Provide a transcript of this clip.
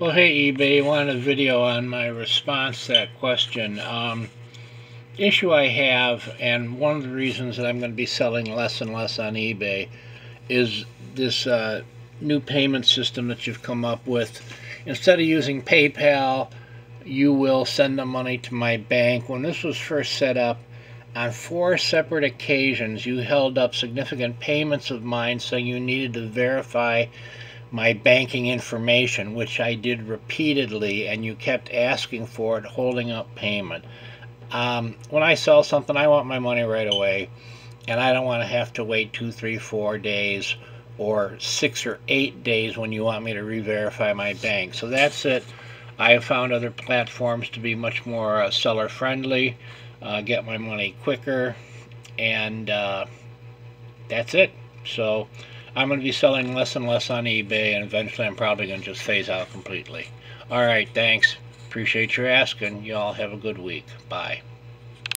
Well, hey eBay, want a video on my response to that question. Um, issue I have, and one of the reasons that I'm going to be selling less and less on eBay, is this uh, new payment system that you've come up with. Instead of using PayPal, you will send the money to my bank. When this was first set up, on four separate occasions, you held up significant payments of mine saying you needed to verify my banking information, which I did repeatedly, and you kept asking for it, holding up payment. Um, when I sell something, I want my money right away, and I don't want to have to wait two, three, four days or six or eight days when you want me to re-verify my bank. So that's it. I have found other platforms to be much more uh, seller friendly, uh, get my money quicker, and uh, that's it. So I'm going to be selling less and less on eBay, and eventually I'm probably going to just phase out completely. All right, thanks. Appreciate your asking. Y'all have a good week. Bye.